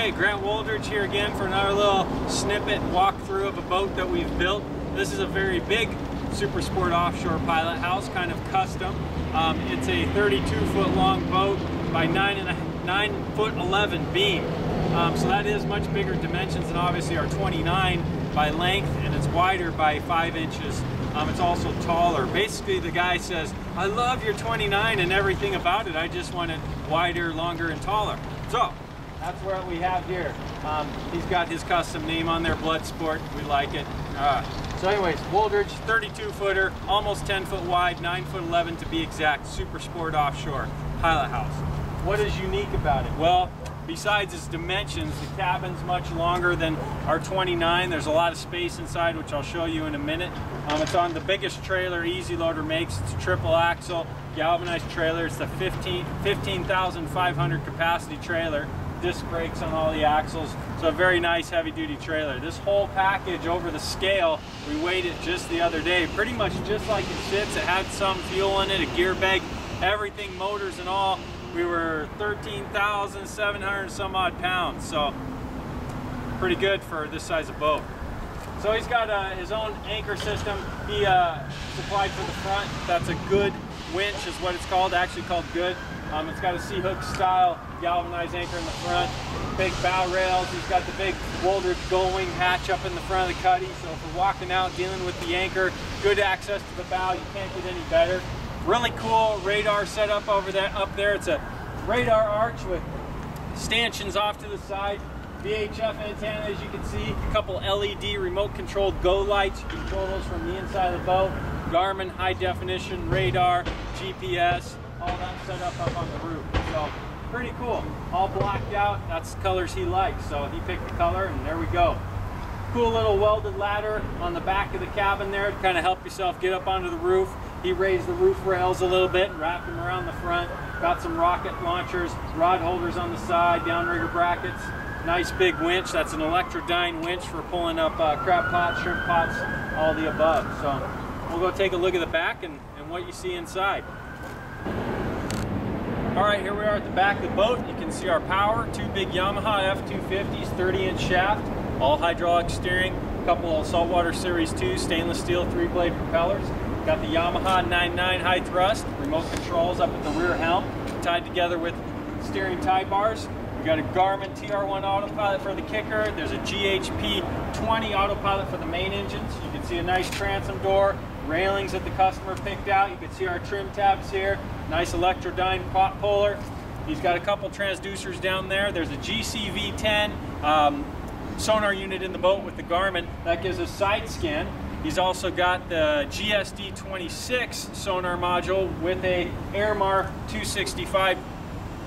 Hey, Grant Wooldridge here again for another little snippet walkthrough of a boat that we've built. This is a very big Super Sport offshore pilot house, kind of custom. Um, it's a 32 foot long boat by 9, and a, 9 foot 11 beam. Um, so that is much bigger dimensions than obviously our 29 by length and it's wider by 5 inches. Um, it's also taller. Basically the guy says, I love your 29 and everything about it. I just want it wider, longer, and taller. So that's what we have here. Um, he's got his custom name on there, Bloodsport. We like it. Uh, so anyways, Wooldridge, 32 footer, almost 10 foot wide, 9 foot 11 to be exact, Super Sport Offshore pilot house. What is unique about it? Well, besides its dimensions, the cabin's much longer than our 29. There's a lot of space inside, which I'll show you in a minute. Um, it's on the biggest trailer EZ Loader makes. It's a triple axle galvanized trailer. It's the 15,500 15, capacity trailer disc brakes on all the axles. So a very nice heavy duty trailer. This whole package over the scale, we weighed it just the other day, pretty much just like it sits. It had some fuel in it, a gear bag, everything, motors and all. We were 13,700 some odd pounds. So pretty good for this size of boat. So he's got uh, his own anchor system. He uh, supplied for the front. That's a good winch is what it's called, actually called good. Um, it's got a C-hook style galvanized anchor in the front, big bow rails. He's got the big Wooldridge gull-wing hatch up in the front of the cuddy. So if we're walking out dealing with the anchor, good access to the bow, you can't get any better. Really cool radar setup over that Up there, it's a radar arch with stanchions off to the side. VHF antenna, as you can see, a couple LED remote controlled go lights. You control those from the inside of the boat. Garmin high definition radar, GPS, all that set up up on the roof. So pretty cool. All blacked out. That's the colors he likes. So he picked the color and there we go. Cool little welded ladder on the back of the cabin there to kind of help yourself get up onto the roof. He raised the roof rails a little bit and wrapped them around the front. Got some rocket launchers, rod holders on the side, downrigger brackets. Nice big winch. That's an Electrodyne winch for pulling up uh, crab pots, shrimp pots, all the above. So we'll go take a look at the back and, and what you see inside. All right, here we are at the back of the boat. You can see our power, two big Yamaha F250s, 30 inch shaft, all hydraulic steering, a couple of saltwater series 2 stainless steel three blade propellers. Got the Yamaha 99 high thrust, remote controls up at the rear helm, tied together with steering tie bars. We got a Garmin TR1 autopilot for the kicker. There's a GHP 20 autopilot for the main engines. You can see a nice transom door, railings that the customer picked out. You can see our trim tabs here. Nice Electrodyne pot puller. He's got a couple transducers down there. There's a GCV10 um, sonar unit in the boat with the Garmin. That gives a side scan. He's also got the GSD26 sonar module with a Airmar 265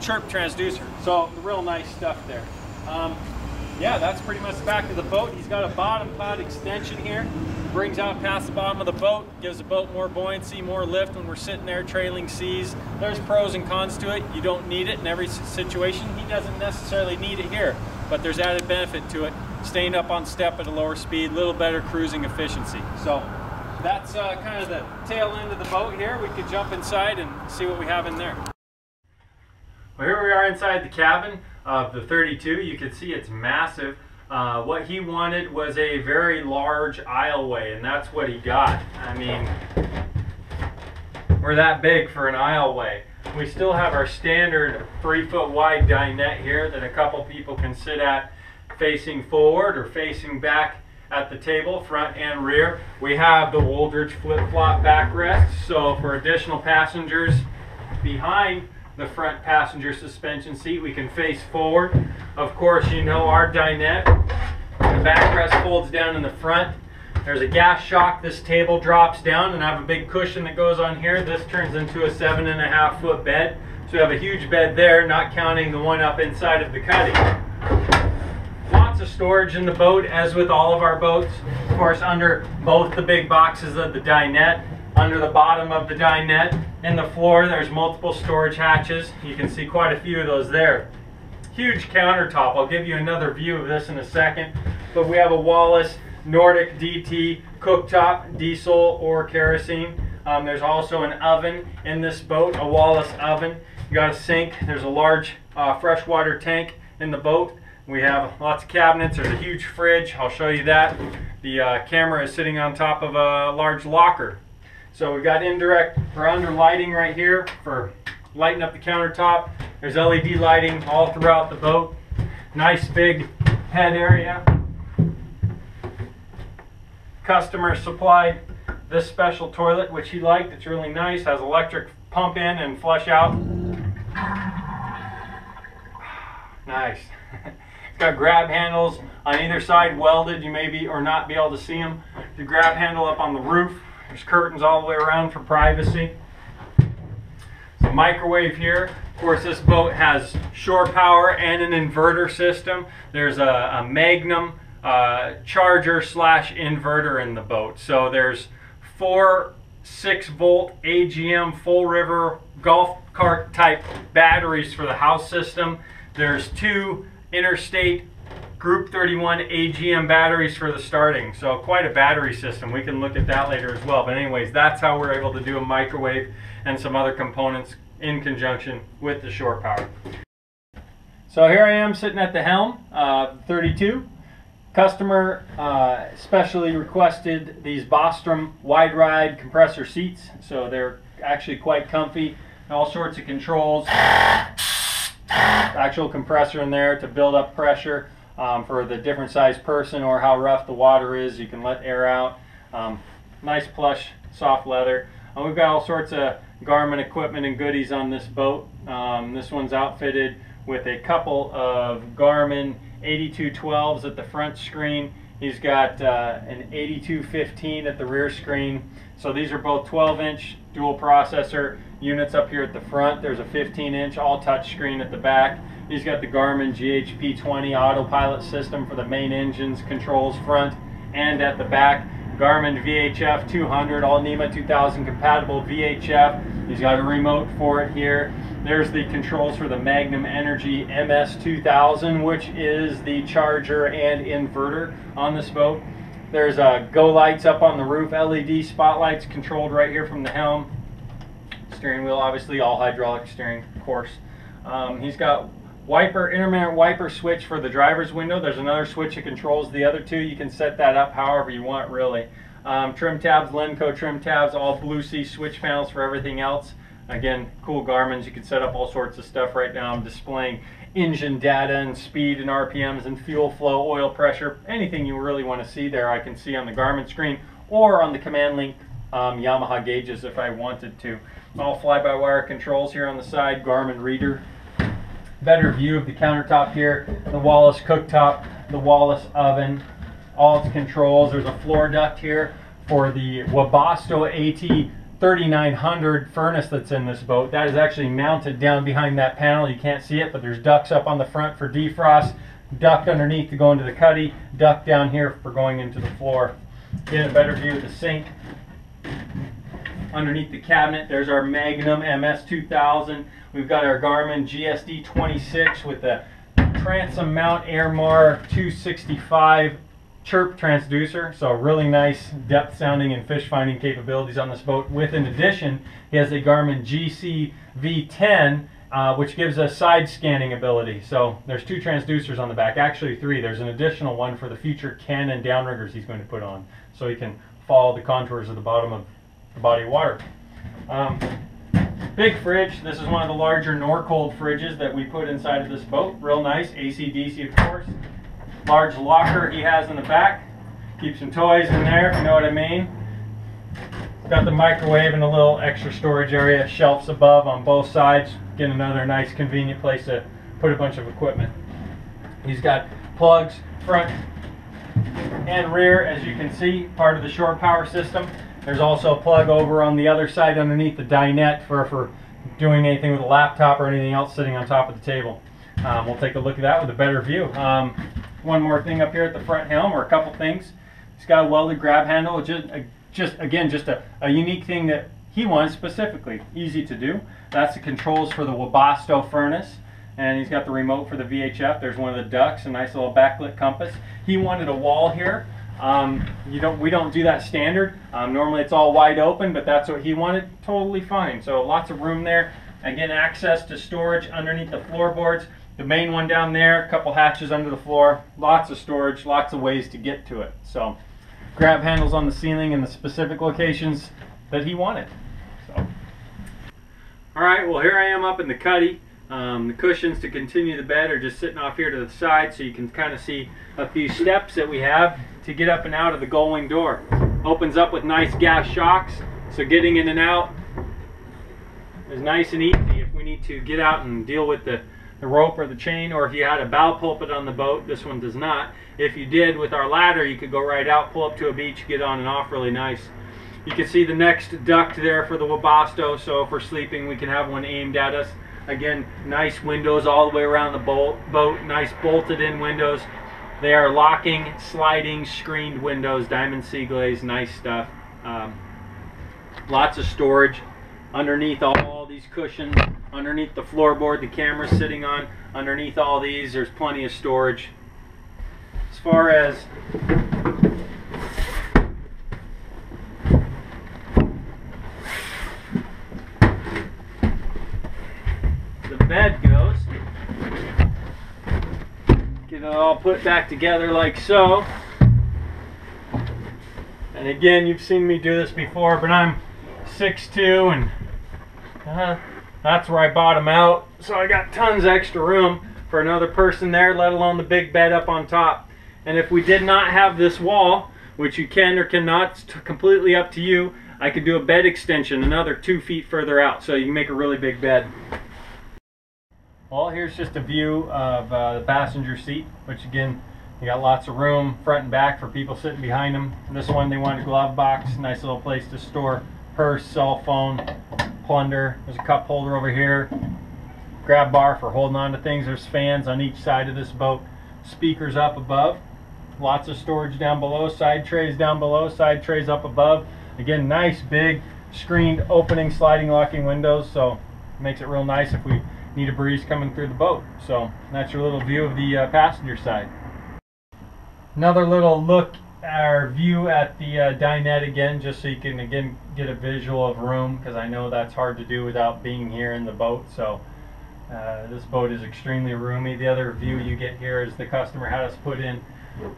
chirp transducer. So real nice stuff there. Um, yeah, that's pretty much the back of the boat. He's got a bottom pod extension here. Brings out past the bottom of the boat, gives the boat more buoyancy, more lift when we're sitting there trailing seas. There's pros and cons to it. You don't need it in every situation. He doesn't necessarily need it here, but there's added benefit to it. Staying up on step at a lower speed, a little better cruising efficiency. So that's uh, kind of the tail end of the boat here. We could jump inside and see what we have in there. Well, here we are inside the cabin of the 32. You can see it's massive. Uh, what he wanted was a very large aisleway, and that's what he got. I mean, we're that big for an aisleway. We still have our standard three foot wide dinette here that a couple people can sit at facing forward or facing back at the table, front and rear. We have the Wooldridge flip-flop backrest, so for additional passengers behind the front passenger suspension seat. We can face forward. Of course, you know our dinette. The backrest folds down in the front. There's a gas shock. This table drops down and I have a big cushion that goes on here. This turns into a seven and a half foot bed. So we have a huge bed there, not counting the one up inside of the cuddy. Lots of storage in the boat, as with all of our boats. Of course, under both the big boxes of the dinette under the bottom of the dinette. In the floor, there's multiple storage hatches. You can see quite a few of those there. Huge countertop. I'll give you another view of this in a second. But we have a Wallas Nordic DT cooktop, diesel or kerosene. Um, there's also an oven in this boat, a Wallas oven. You got a sink. There's a large uh, freshwater tank in the boat. We have lots of cabinets. There's a huge fridge. I'll show you that. The uh, camera is sitting on top of a large locker. So we've got indirect or under lighting right here for lighting up the countertop. There's LED lighting all throughout the boat. Nice big head area. Customer supplied this special toilet, which he liked. It's really nice. Has electric pump in and flush out. Nice. it's got grab handles on either side welded. You may be or not be able to see them. The grab handle up on the roof. There's curtains all the way around for privacy. A microwave here. Of course, this boat has shore power and an inverter system. There's a, a Magnum uh, charger slash inverter in the boat. So there's four 6 volt AGM Fullriver golf cart type batteries for the house system. There's two interstate Group 31 AGM batteries for the starting. So quite a battery system. We can look at that later as well. But anyways, that's how we're able to do a microwave and some other components in conjunction with the shore power. So here I am sitting at the helm, uh, 32. Customer uh, specially requested these Bostrom wide ride compressor seats, so they're actually quite comfy. All sorts of controls, actual compressor in there to build up pressure um, for the different size person or how rough the water is. You can let air out. Um, nice plush, soft leather. And we've got all sorts of Garmin equipment and goodies on this boat. Um, this one's outfitted with a couple of Garmin 8212s at the front screen. He's got uh, an 8215 at the rear screen. So these are both 12 inch dual processor units up here at the front. There's a 15 inch all touch screen at the back. He's got the Garmin GHP20 autopilot system for the main engines, controls front and at the back. Garmin VHF 200, all NMEA 2000 compatible VHF. He's got a remote for it here. There's the controls for the Magnum Energy MS2000, which is the charger and inverter on this boat. There's uh, go lights up on the roof, LED spotlights controlled right here from the helm. Steering wheel, obviously all hydraulic steering, of course. Um, he's got wiper, intermittent wiper switch for the driver's window. There's another switch that controls the other two. You can set that up however you want, really. Um, trim tabs, Lenco trim tabs, all Blue Sea switch panels for everything else. Again, cool Garmin's. You can set up all sorts of stuff right now. I'm displaying engine data and speed and RPMs and fuel flow, oil pressure, anything you really want to see there I can see on the Garmin screen or on the Command Link um, Yamaha gauges if I wanted to. All fly-by-wire controls here on the side, Garmin reader. Better view of the countertop here, the Wallas cooktop, the Wallas oven, all its controls. There's a floor duct here for the Webasto AT 3900 furnace that's in this boat. That is actually mounted down behind that panel. You can't see it, but there's ducts up on the front for defrost, duct underneath to go into the cuddy, duct down here for going into the floor. Get a better view of the sink. Underneath the cabinet, there's our Magnum MS2000. We've got our Garmin GSD26 with the transom mount Airmar 265 chirp transducer, so really nice depth sounding and fish finding capabilities on this boat. With in addition, he has a Garmin GC V10, uh, which gives us side scanning ability. So there's two transducers on the back, actually three. There's an additional one for the future Cannon downriggers he's going to put on, so he can follow the contours of the bottom of the body of water. Um, big fridge. This is one of the larger Norcold fridges that we put inside of this boat. Real nice, AC/DC of course large locker he has in the back. Keep some toys in there, if you know what I mean. Got the microwave and a little extra storage area, shelves above on both sides. Get another nice convenient place to put a bunch of equipment. He's got plugs front and rear, as you can see, part of the shore power system. There's also a plug over on the other side underneath the dinette for, for doing anything with a laptop or anything else sitting on top of the table. Um, we'll take a look at that with a better view. Um, one more thing up here at the front helm, or a couple things. He's got a welded grab handle. Just, uh, just again, just a, a unique thing that he wants specifically. Easy to do. That's the controls for the Webasto furnace. And he's got the remote for the VHF. There's one of the ducts, a nice little backlit compass. He wanted a wall here. Um, you don't, we don't do that standard. Um, normally it's all wide open, but that's what he wanted. Totally fine. So lots of room there. Again, access to storage underneath the floorboards. The main one down there, a couple hatches under the floor, lots of storage, lots of ways to get to it. So grab handles on the ceiling in the specific locations that he wanted. So. All right, well here I am up in the cuddy. Um, the cushions to continue the bed are just sitting off here to the side so you can kind of see a few steps that we have to get up and out of the gull wing door. Opens up with nice gas shocks, so getting in and out is nice and easy if we need to get out and deal with the, the rope or the chain, or if you had a bow pulpit on the boat, this one does not. If you did with our ladder, you could go right out, pull up to a beach, get on and off really nice. You can see the next duct there for the Webasto, so if we're sleeping, we can have one aimed at us. Again, nice windows all the way around the boat, boat nice bolted in windows. They are locking, sliding, screened windows, diamond sea glaze, nice stuff. Um, lots of storage underneath all these cushions, underneath the floorboard the camera's sitting on, underneath all these there's plenty of storage. As far as the bed goes. Get it all put back together like so. And again, you've seen me do this before, but I'm 6'2", and uh, that's where I bottom out. So I got tons extra room for another person there, let alone the big bed up on top. And if we did not have this wall, which you can or cannot, completely up to you, I could do a bed extension another two feet further out so you can make a really big bed. Well, here's just a view of uh, the passenger seat, which again, you got lots of room front and back for people sitting behind them. This one, they want a glove box, nice little place to store purse, cell phone, plunder. There's a cup holder over here, grab bar for holding on to things. There's fans on each side of this boat, speakers up above, lots of storage down below, side trays down below, side trays up above. Again, nice big screened opening, sliding, locking windows, so makes it real nice if we need a breeze coming through the boat. So that's your little view of the uh, passenger side. Another little look our view at the uh, dinette again, just so you can again get a visual of room, because I know that's hard to do without being here in the boat. So uh, this boat is extremely roomy. The other view you get here is the customer had us put in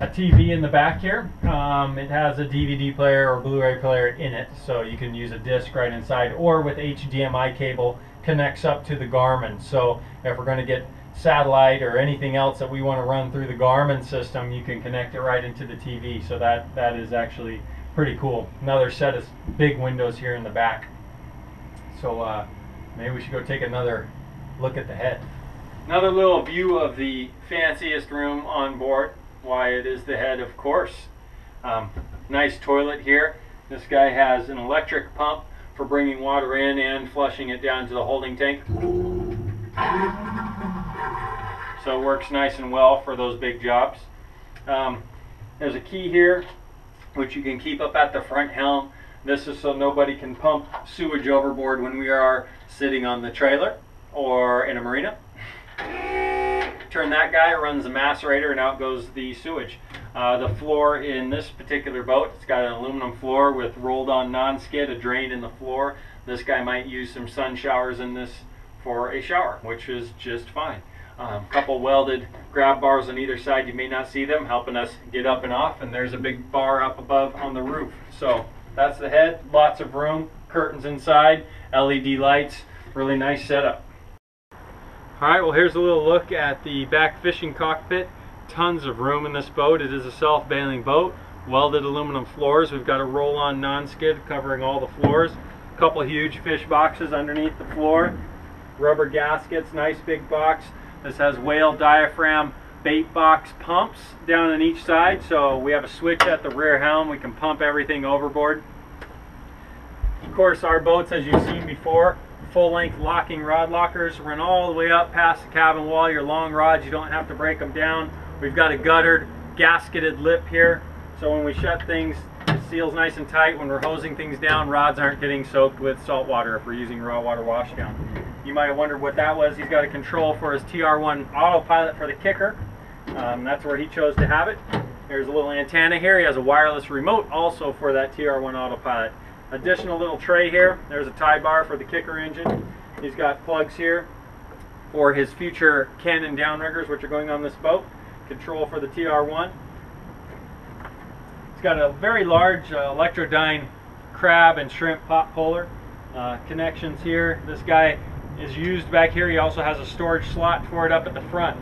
a TV in the back here. Um, it has a DVD player or Blu-ray player in it, so you can use a disc right inside, or with HDMI cable connects up to the Garmin. So if we're going to get satellite or anything else that we want to run through the Garmin system, you can connect it right into the TV. So that, that is actually pretty cool. Another set of big windows here in the back. So uh, maybe we should go take another look at the head. Another little view of the fanciest room on board. Why it is the head, of course. Um, nice toilet here. This guy has an electric pump for bringing water in and flushing it down to the holding tank. So it works nice and well for those big jobs. Um, there's a key here which you can keep up at the front helm. This is so nobody can pump sewage overboard when we are sitting on the trailer or in a marina. Turn that guy, runs the macerator, and out goes the sewage. Uh, the floor in this particular boat, it's got an aluminum floor with rolled on non-skid, a drain in the floor. This guy might use some sun showers in this for a shower, which is just fine. Um, couple welded grab bars on either side, you may not see them, helping us get up and off, and there's a big bar up above on the roof. So that's the head, lots of room, curtains inside, LED lights, really nice setup. Alright, well here's a little look at the back fishing cockpit tons of room in this boat. It is a self-bailing boat, welded aluminum floors. We've got a roll-on non-skid covering all the floors. A couple huge fish boxes underneath the floor. Rubber gaskets, nice big box. This has whale diaphragm bait box pumps down on each side. So we have a switch at the rear helm. We can pump everything overboard. Of course, our boats, as you've seen before, full-length locking rod lockers run all the way up past the cabin wall. Your long rods, you don't have to break them down. We've got a guttered, gasketed lip here, so when we shut things, it seals nice and tight. When we're hosing things down, rods aren't getting soaked with salt water if we're using raw water washdown. You might have wondered what that was. He's got a control for his TR1 autopilot for the kicker. Um, that's where he chose to have it. There's a little antenna here. He has a wireless remote also for that TR1 autopilot. Additional little tray here. There's a tie bar for the kicker engine. He's got plugs here for his future Cannon downriggers, which are going on this boat. Control for the TR1. It's got a very large uh, Electrodyne crab and shrimp pot puller. Uh, connections here. This guy is used back here. He also has a storage slot for it up at the front.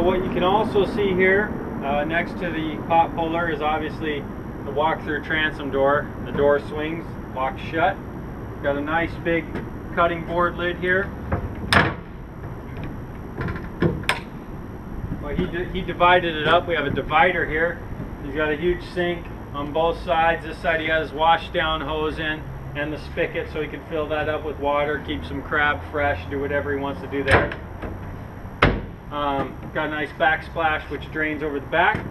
What you can also see here uh, next to the pot puller is obviously the walk-through transom door. The door swings, locks shut. Got a nice big cutting board lid here. Well, he, he divided it up. We have a divider here. He's got a huge sink on both sides. This side he has wash down hose in and the spigot so he can fill that up with water, keep some crab fresh, do whatever he wants to do there. Um, got a nice backsplash which drains over the back.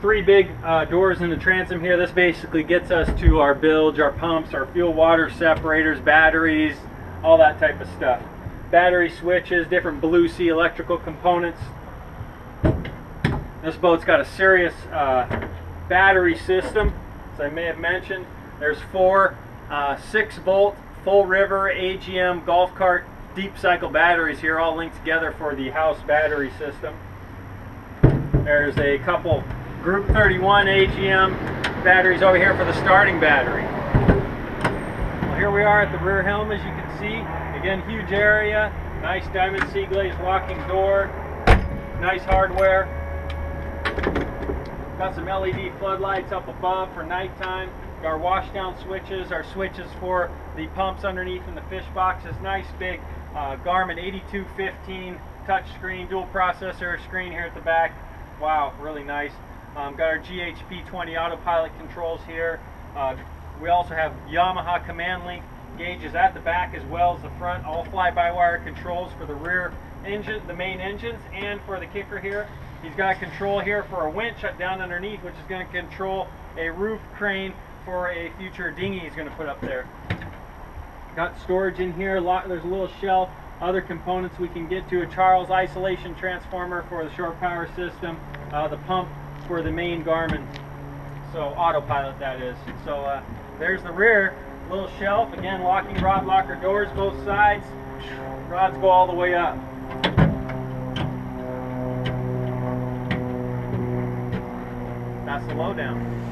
Three big uh, doors in the transom here. This basically gets us to our bilge, our pumps, our fuel water separators, batteries, all that type of stuff. Battery switches, different Blue Sea electrical components. This boat's got a serious uh, battery system, as I may have mentioned. There's four uh, 6 volt Fullriver AGM golf cart deep cycle batteries here all linked together for the house battery system. There's a couple Group 31 AGM batteries over here for the starting battery. Well, here we are at the rear helm as you can see. Again, huge area, nice diamond sea glaze locking door, nice hardware. Got some LED floodlights up above for nighttime our washdown switches, our switches for the pumps underneath in the fish boxes. Nice big uh, Garmin 8215 touchscreen dual processor screen here at the back. Wow, really nice. Um, got our GHP 20 autopilot controls here. Uh, we also have Yamaha command link gauges at the back as well as the front. All fly-by-wire controls for the rear engine, the main engines, and for the kicker here. He's got control here for a winch down underneath, which is going to control a roof crane for a future dinghy he's going to put up there. Got storage in here, lot, there's a little shelf, other components we can get to, a Charles isolation transformer for the shore power system, uh, the pump for the main Garmin, so autopilot that is. So uh, there's the rear, little shelf, again locking rod locker doors both sides, rods go all the way up. That's the lowdown.